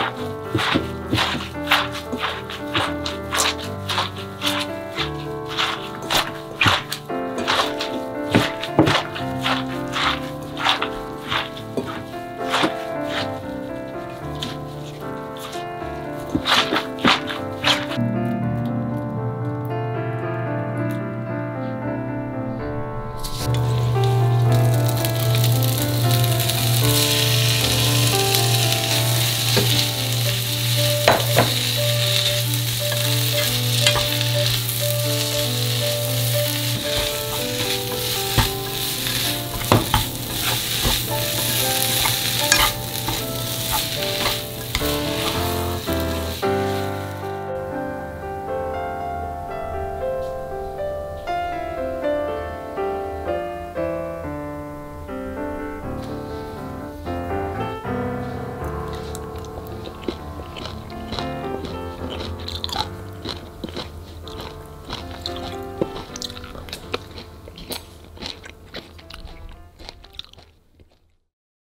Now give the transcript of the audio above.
you.